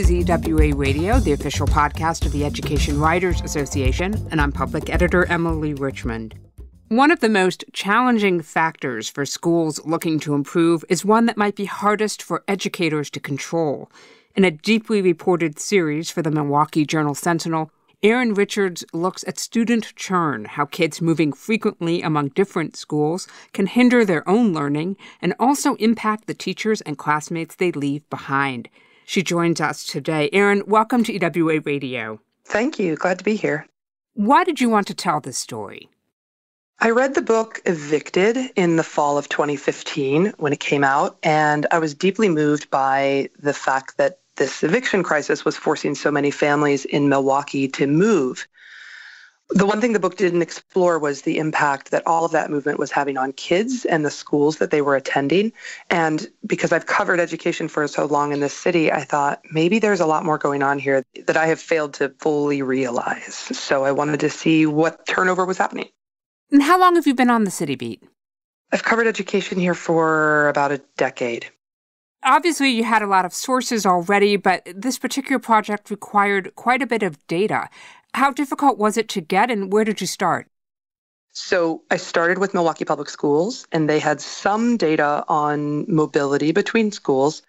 is EWA Radio, the official podcast of the Education Writers Association, and I'm public editor Emily Richmond. One of the most challenging factors for schools looking to improve is one that might be hardest for educators to control. In a deeply reported series for the Milwaukee Journal Sentinel, Erin Richards looks at student churn, how kids moving frequently among different schools can hinder their own learning and also impact the teachers and classmates they leave behind. She joins us today. Erin, welcome to EWA Radio. Thank you. Glad to be here. Why did you want to tell this story? I read the book Evicted in the fall of 2015 when it came out, and I was deeply moved by the fact that this eviction crisis was forcing so many families in Milwaukee to move. The one thing the book didn't explore was the impact that all of that movement was having on kids and the schools that they were attending. And because I've covered education for so long in this city, I thought maybe there's a lot more going on here that I have failed to fully realize. So I wanted to see what turnover was happening. And how long have you been on the city beat? I've covered education here for about a decade. Obviously, you had a lot of sources already, but this particular project required quite a bit of data. How difficult was it to get, and where did you start? So I started with Milwaukee Public Schools, and they had some data on mobility between schools,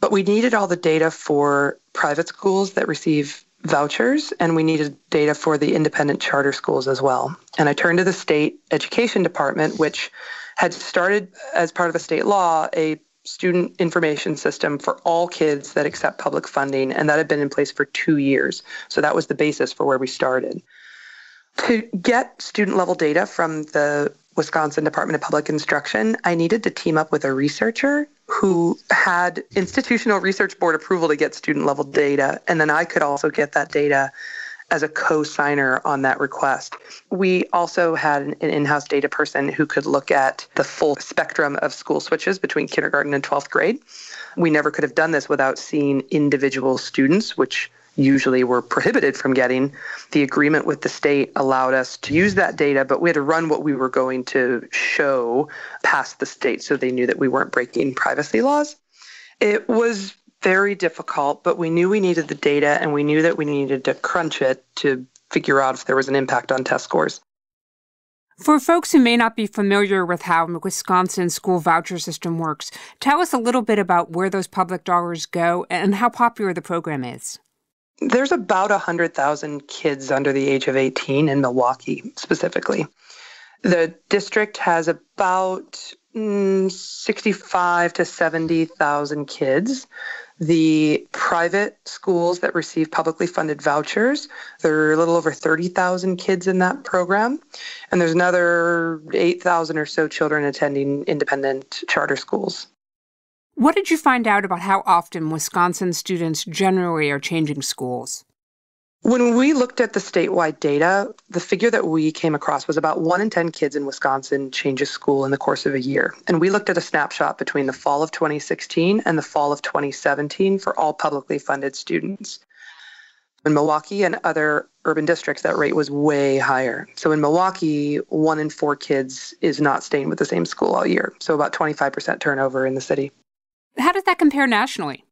but we needed all the data for private schools that receive vouchers, and we needed data for the independent charter schools as well. And I turned to the state education department, which had started as part of a state law a student information system for all kids that accept public funding, and that had been in place for two years. So that was the basis for where we started. To get student level data from the Wisconsin Department of Public Instruction, I needed to team up with a researcher who had institutional research board approval to get student level data. And then I could also get that data as a co-signer on that request. We also had an in-house data person who could look at the full spectrum of school switches between kindergarten and 12th grade. We never could have done this without seeing individual students, which usually were prohibited from getting. The agreement with the state allowed us to use that data, but we had to run what we were going to show past the state so they knew that we weren't breaking privacy laws. It was very difficult, but we knew we needed the data and we knew that we needed to crunch it to figure out if there was an impact on test scores. For folks who may not be familiar with how the Wisconsin school voucher system works, tell us a little bit about where those public dollars go and how popular the program is. There's about 100,000 kids under the age of 18 in Milwaukee specifically. The district has about mm, 65 to 70,000 kids. The private schools that receive publicly funded vouchers, there are a little over 30,000 kids in that program. And there's another 8,000 or so children attending independent charter schools. What did you find out about how often Wisconsin students generally are changing schools? When we looked at the statewide data, the figure that we came across was about one in 10 kids in Wisconsin changes school in the course of a year. And we looked at a snapshot between the fall of 2016 and the fall of 2017 for all publicly funded students. In Milwaukee and other urban districts, that rate was way higher. So in Milwaukee, one in four kids is not staying with the same school all year. So about 25% turnover in the city. How does that compare nationally?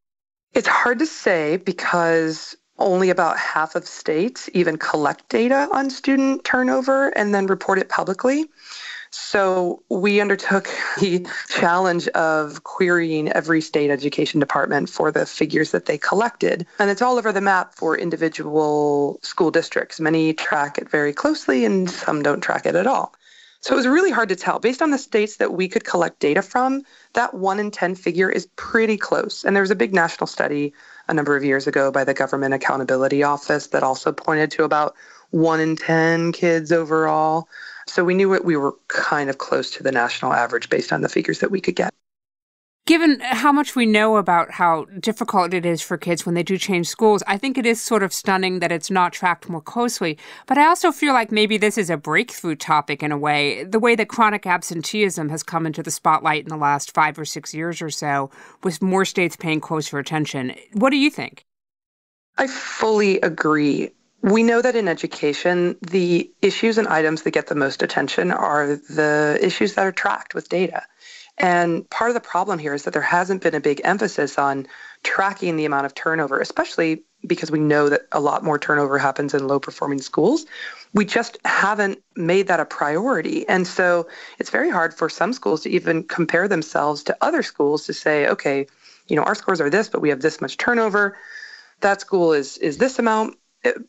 It's hard to say because only about half of states even collect data on student turnover and then report it publicly. So we undertook the challenge of querying every state education department for the figures that they collected. And it's all over the map for individual school districts. Many track it very closely and some don't track it at all. So it was really hard to tell. Based on the states that we could collect data from, that 1 in 10 figure is pretty close. And there was a big national study a number of years ago by the Government Accountability Office that also pointed to about 1 in 10 kids overall. So we knew we were kind of close to the national average based on the figures that we could get. Given how much we know about how difficult it is for kids when they do change schools, I think it is sort of stunning that it's not tracked more closely. But I also feel like maybe this is a breakthrough topic in a way, the way that chronic absenteeism has come into the spotlight in the last five or six years or so, with more states paying closer attention. What do you think? I fully agree. We know that in education, the issues and items that get the most attention are the issues that are tracked with data. And part of the problem here is that there hasn't been a big emphasis on tracking the amount of turnover, especially because we know that a lot more turnover happens in low performing schools. We just haven't made that a priority. And so it's very hard for some schools to even compare themselves to other schools to say, okay, you know, our scores are this, but we have this much turnover. That school is is this amount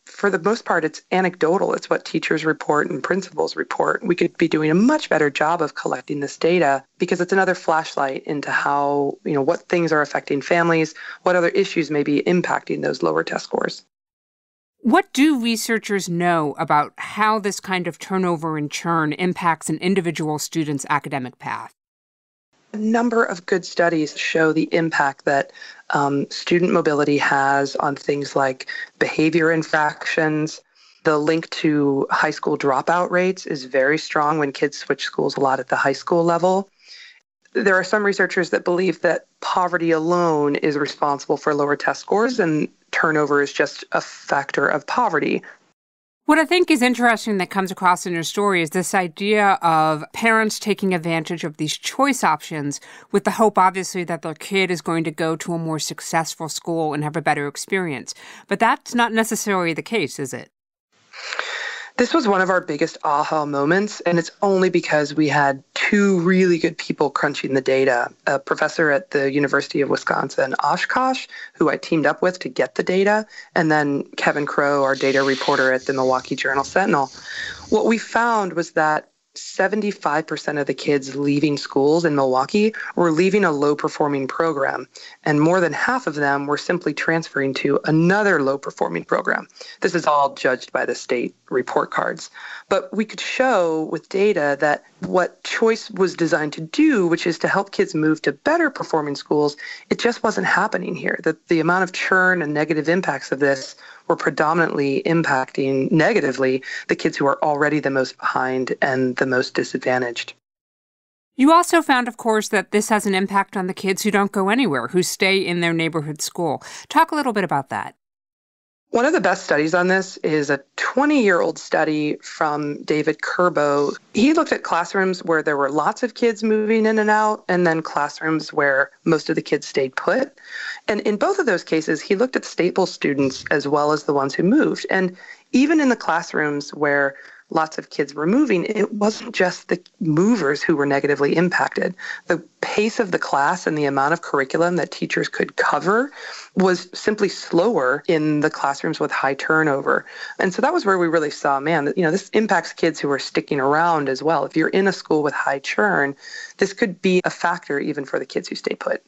for the most part, it's anecdotal. It's what teachers report and principals report. We could be doing a much better job of collecting this data because it's another flashlight into how, you know, what things are affecting families, what other issues may be impacting those lower test scores. What do researchers know about how this kind of turnover and churn impacts an individual student's academic path? A number of good studies show the impact that um, student mobility has on things like behavior infractions. The link to high school dropout rates is very strong when kids switch schools a lot at the high school level. There are some researchers that believe that poverty alone is responsible for lower test scores, and turnover is just a factor of poverty. What I think is interesting that comes across in your story is this idea of parents taking advantage of these choice options with the hope, obviously, that their kid is going to go to a more successful school and have a better experience. But that's not necessarily the case, is it? This was one of our biggest aha moments, and it's only because we had two really good people crunching the data. A professor at the University of Wisconsin, Oshkosh, who I teamed up with to get the data, and then Kevin Crowe, our data reporter at the Milwaukee Journal Sentinel. What we found was that 75% of the kids leaving schools in Milwaukee were leaving a low performing program, and more than half of them were simply transferring to another low performing program. This is all judged by the state report cards. But we could show with data that what choice was designed to do, which is to help kids move to better performing schools, it just wasn't happening here. That the amount of churn and negative impacts of this were predominantly impacting negatively the kids who are already the most behind and the most disadvantaged. You also found, of course, that this has an impact on the kids who don't go anywhere, who stay in their neighborhood school. Talk a little bit about that. One of the best studies on this is a 20 year old study from David Kerbow. He looked at classrooms where there were lots of kids moving in and out, and then classrooms where most of the kids stayed put. And in both of those cases, he looked at staple students as well as the ones who moved. And even in the classrooms where lots of kids were moving, it wasn't just the movers who were negatively impacted. The pace of the class and the amount of curriculum that teachers could cover was simply slower in the classrooms with high turnover. And so that was where we really saw, man, you know, this impacts kids who are sticking around as well. If you're in a school with high churn, this could be a factor even for the kids who stay put.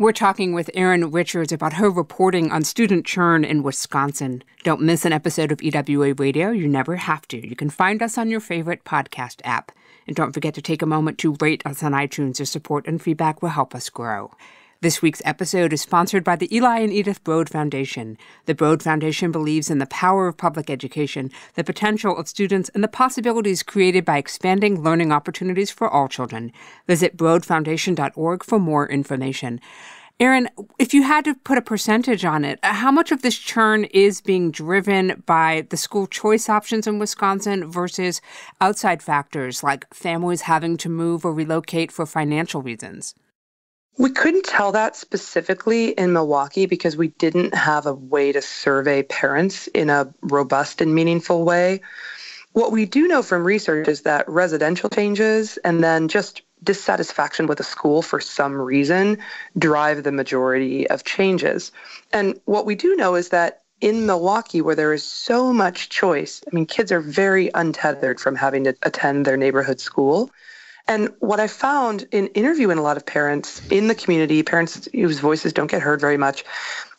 We're talking with Erin Richards about her reporting on student churn in Wisconsin. Don't miss an episode of EWA Radio. You never have to. You can find us on your favorite podcast app. And don't forget to take a moment to rate us on iTunes. Your support and feedback will help us grow. This week's episode is sponsored by the Eli and Edith Broad Foundation. The Broad Foundation believes in the power of public education, the potential of students, and the possibilities created by expanding learning opportunities for all children. Visit broadfoundation.org for more information. Erin, if you had to put a percentage on it, how much of this churn is being driven by the school choice options in Wisconsin versus outside factors like families having to move or relocate for financial reasons? We couldn't tell that specifically in Milwaukee because we didn't have a way to survey parents in a robust and meaningful way. What we do know from research is that residential changes and then just dissatisfaction with a school for some reason drive the majority of changes. And what we do know is that in Milwaukee, where there is so much choice, I mean, kids are very untethered from having to attend their neighborhood school. And what I found in interviewing a lot of parents in the community, parents whose voices don't get heard very much,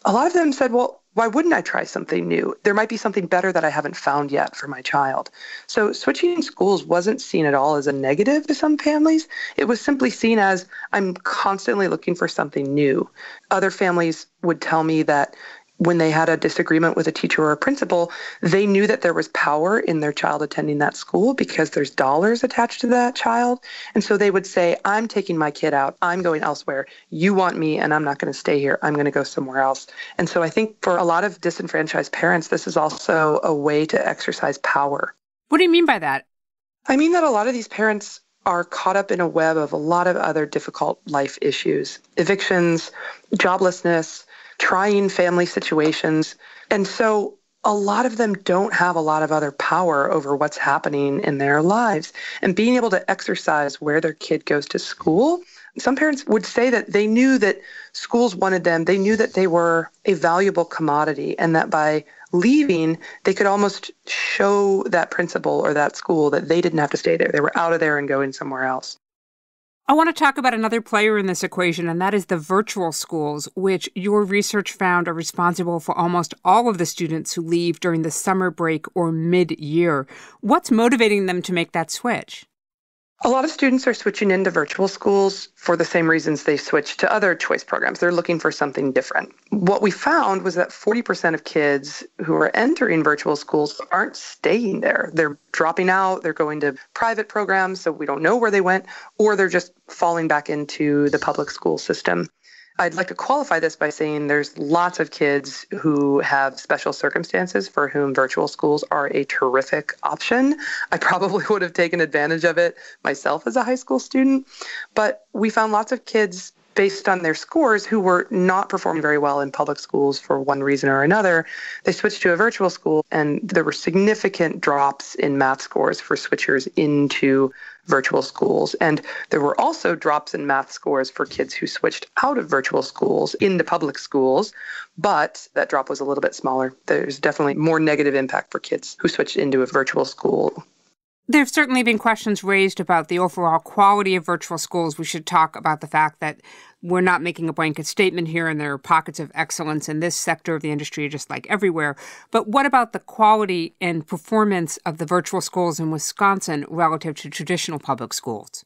a lot of them said, well, why wouldn't I try something new? There might be something better that I haven't found yet for my child. So switching schools wasn't seen at all as a negative to some families. It was simply seen as I'm constantly looking for something new. Other families would tell me that when they had a disagreement with a teacher or a principal, they knew that there was power in their child attending that school because there's dollars attached to that child. And so they would say, I'm taking my kid out. I'm going elsewhere. You want me, and I'm not going to stay here. I'm going to go somewhere else. And so I think for a lot of disenfranchised parents, this is also a way to exercise power. What do you mean by that? I mean that a lot of these parents are caught up in a web of a lot of other difficult life issues evictions, joblessness, trying family situations. And so a lot of them don't have a lot of other power over what's happening in their lives. And being able to exercise where their kid goes to school, some parents would say that they knew that schools wanted them, they knew that they were a valuable commodity, and that by leaving, they could almost show that principal or that school that they didn't have to stay there. They were out of there and going somewhere else. I want to talk about another player in this equation, and that is the virtual schools, which your research found are responsible for almost all of the students who leave during the summer break or mid year. What's motivating them to make that switch? A lot of students are switching into virtual schools for the same reasons they switched to other choice programs. They're looking for something different. What we found was that 40% of kids who are entering virtual schools aren't staying there. They're dropping out, they're going to private programs, so we don't know where they went, or they're just falling back into the public school system. I'd like to qualify this by saying there's lots of kids who have special circumstances for whom virtual schools are a terrific option. I probably would have taken advantage of it myself as a high school student, but we found lots of kids based on their scores who were not performing very well in public schools for one reason or another. They switched to a virtual school, and there were significant drops in math scores for switchers into virtual schools. And there were also drops in math scores for kids who switched out of virtual schools into public schools, but that drop was a little bit smaller. There's definitely more negative impact for kids who switched into a virtual school. There have certainly been questions raised about the overall quality of virtual schools. We should talk about the fact that we're not making a blanket statement here, and there are pockets of excellence in this sector of the industry, just like everywhere. But what about the quality and performance of the virtual schools in Wisconsin relative to traditional public schools?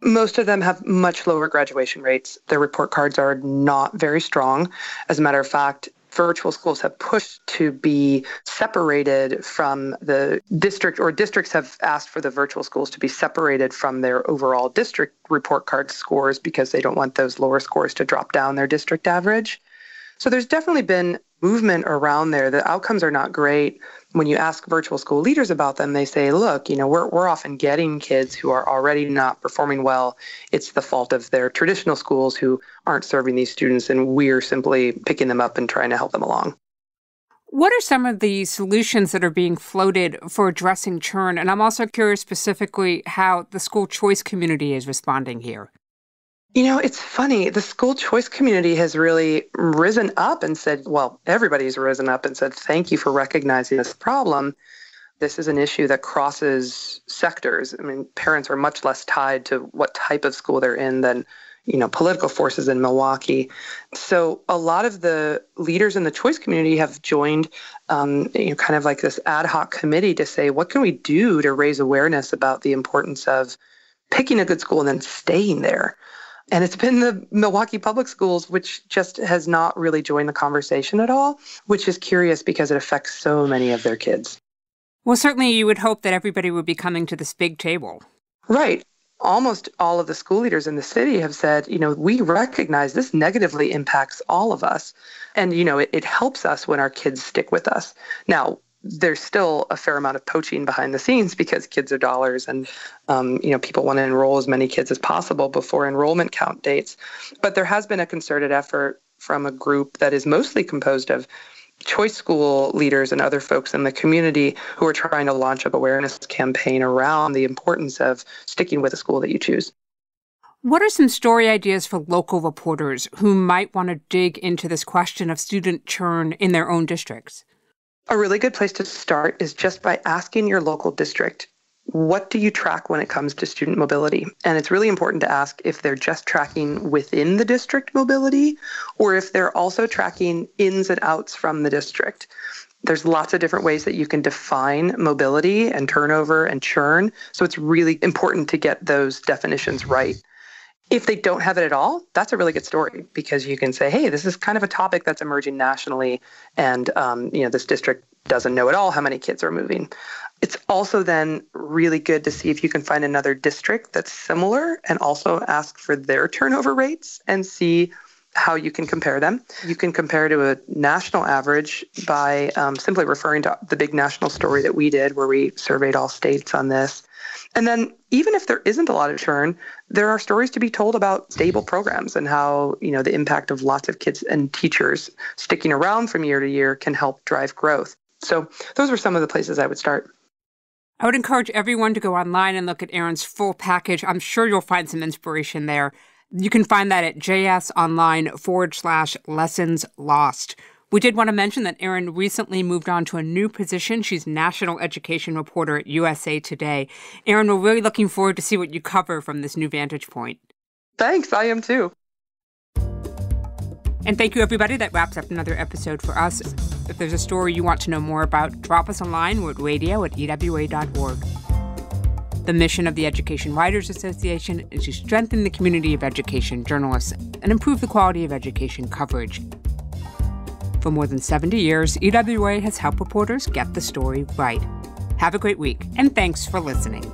Most of them have much lower graduation rates. Their report cards are not very strong. As a matter of fact, virtual schools have pushed to be separated from the district, or districts have asked for the virtual schools to be separated from their overall district report card scores because they don't want those lower scores to drop down their district average. So there's definitely been movement around there. The outcomes are not great. When you ask virtual school leaders about them, they say, look, you know, we're, we're often getting kids who are already not performing well. It's the fault of their traditional schools who aren't serving these students, and we're simply picking them up and trying to help them along. What are some of the solutions that are being floated for addressing churn? And I'm also curious specifically how the school choice community is responding here. You know, it's funny. The school choice community has really risen up and said, well, everybody's risen up and said, thank you for recognizing this problem. This is an issue that crosses sectors. I mean, parents are much less tied to what type of school they're in than, you know, political forces in Milwaukee. So a lot of the leaders in the choice community have joined, um, you know, kind of like this ad hoc committee to say, what can we do to raise awareness about the importance of picking a good school and then staying there? And it's been the Milwaukee Public Schools, which just has not really joined the conversation at all, which is curious because it affects so many of their kids. Well, certainly you would hope that everybody would be coming to this big table. Right. Almost all of the school leaders in the city have said, you know, we recognize this negatively impacts all of us. And, you know, it, it helps us when our kids stick with us. Now, there's still a fair amount of poaching behind the scenes because kids are dollars and um, you know people want to enroll as many kids as possible before enrollment count dates. But there has been a concerted effort from a group that is mostly composed of choice school leaders and other folks in the community who are trying to launch an awareness campaign around the importance of sticking with a school that you choose. What are some story ideas for local reporters who might want to dig into this question of student churn in their own districts a really good place to start is just by asking your local district what do you track when it comes to student mobility? And it's really important to ask if they're just tracking within the district mobility or if they're also tracking ins and outs from the district. There's lots of different ways that you can define mobility and turnover and churn. So it's really important to get those definitions right. If they don't have it at all, that's a really good story because you can say, hey, this is kind of a topic that's emerging nationally, and um, you know this district doesn't know at all how many kids are moving. It's also then really good to see if you can find another district that's similar and also ask for their turnover rates and see how you can compare them. You can compare to a national average by um, simply referring to the big national story that we did, where we surveyed all states on this. And then, even if there isn't a lot of churn, there are stories to be told about stable mm-hmm. programs and how you know the impact of lots of kids and teachers sticking around from year to year can help drive growth. So, those are some of the places I would start. I would encourage everyone to go online and look at Erin's full package. I'm sure you'll find some inspiration there. You can find that at jsonline forward slash lessons lost. We did want to mention that Erin recently moved on to a new position. She's national education reporter at USA Today. Erin, we're really looking forward to see what you cover from this new vantage point. Thanks, I am too. And thank you, everybody. That wraps up another episode for us. If there's a story you want to know more about, drop us a line. We're at radio at ewa.org. The mission of the Education Writers Association is to strengthen the community of education journalists and improve the quality of education coverage. For more than 70 years, EWA has helped reporters get the story right. Have a great week, and thanks for listening.